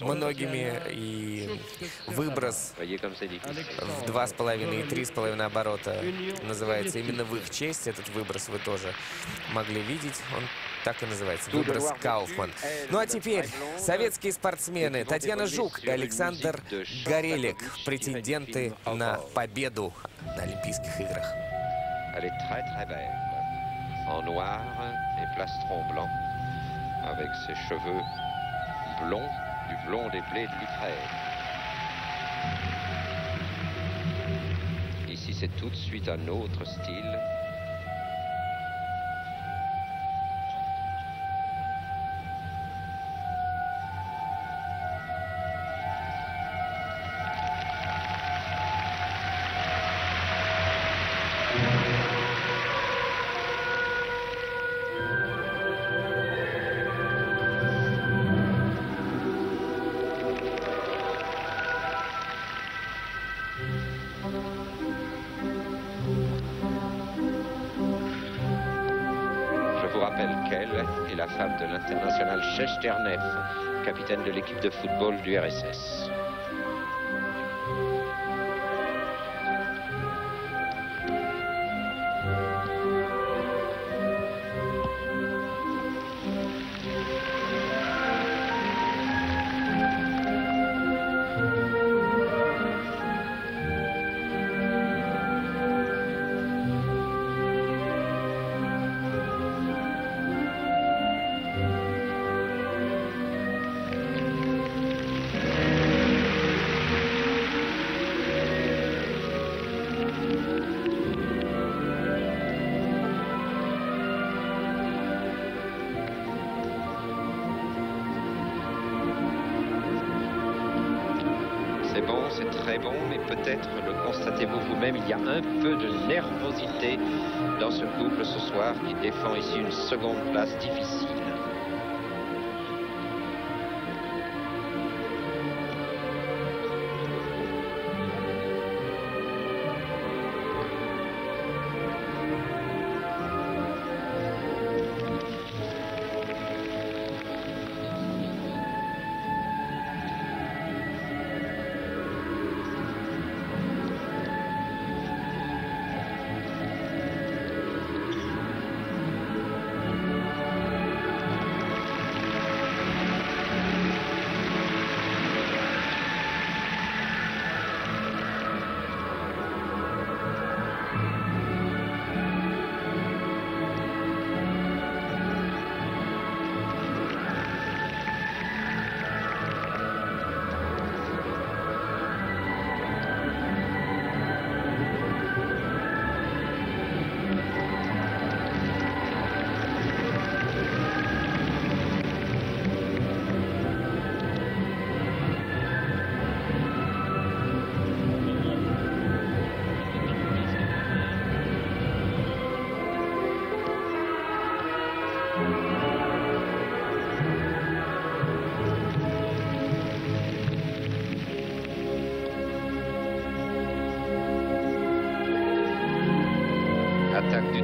многими и выброс в два с половиной и три с половиной оборота называется именно в их честь. Этот выброс вы тоже могли видеть. Он так и называется. Выброс Кауфман. Ну а теперь советские спортсмены Татьяна Жук и Александр Горелик. Претенденты на победу на Олимпийских играх. En noir et plastron blanc, avec ses cheveux du blond des blés de l'Ukraine. Ici, c'est tout de suite un autre style. La femme de l'international Shesternev, capitaine de l'équipe de football du RSS. Peut-être le constatez-vous vous-même, il y a un peu de nervosité dans ce couple ce soir qui défend ici une seconde place difficile.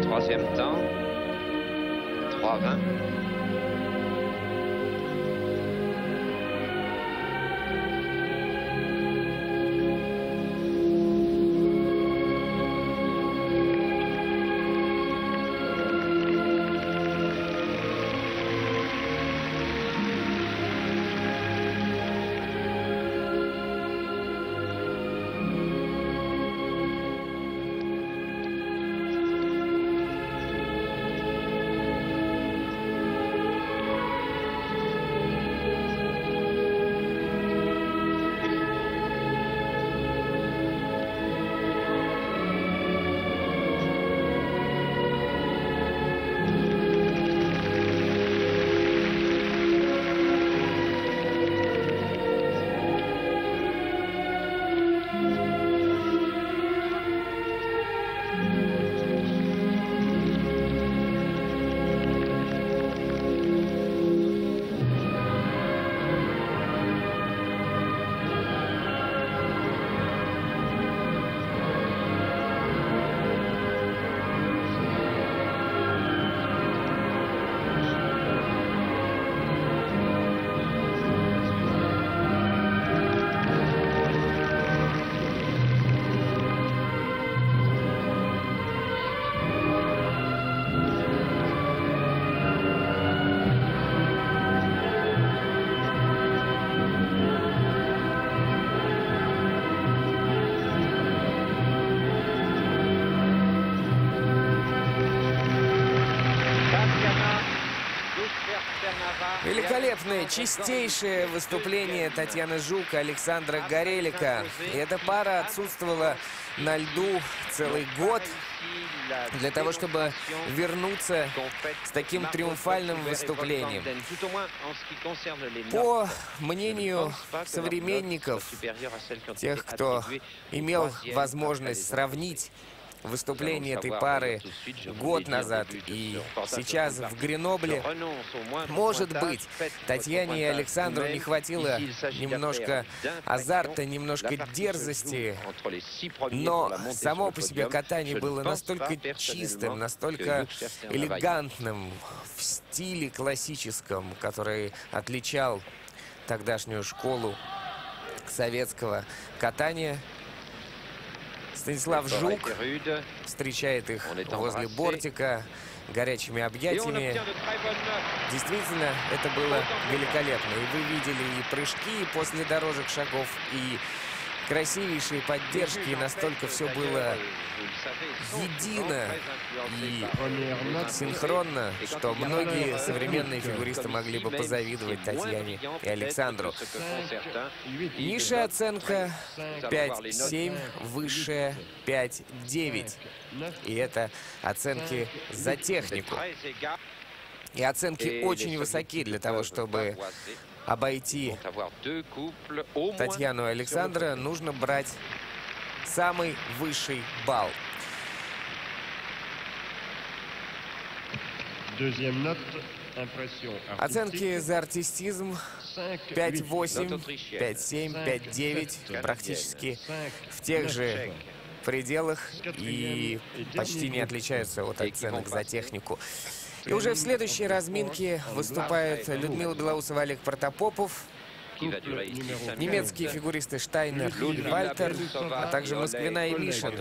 Troisième temps. 3-20. Великолепное, чистейшее выступление Татьяны Жук и Александра Горелика. И эта пара отсутствовала на льду целый год для того, чтобы вернуться с таким триумфальным выступлением. По мнению современников, тех, кто имел возможность сравнить выступление этой пары год назад и сейчас в Гренобле. Может быть, Татьяне и Александру не хватило немножко азарта, немножко дерзости, но само по себе катание было настолько чистым, настолько элегантным, в стиле классическом, который отличал тогдашнюю школу советского катания. Станислав Жук встречает их возле бортика горячими объятиями. Действительно, это было великолепно. И вы видели и прыжки после дорожек шагов, и красивейшие поддержки, настолько все было едино и синхронно, что многие современные фигуристы могли бы позавидовать Татьяне и Александру. Низшая оценка 5-7, высшая 5-9. И это оценки за технику. И оценки очень высоки для того, чтобы обойти. Татьяну и Александра, нужно брать самый высший балл. Оценки за артистизм. 5-8, 5-7, 5-9, практически в тех же пределах. И почти не отличаются от оценок за технику. И уже в следующей разминке выступают Людмила Белоусова, Олег Протопопов, немецкие фигуристы Штайнер и Вальтер, а также Москвина и Мишин.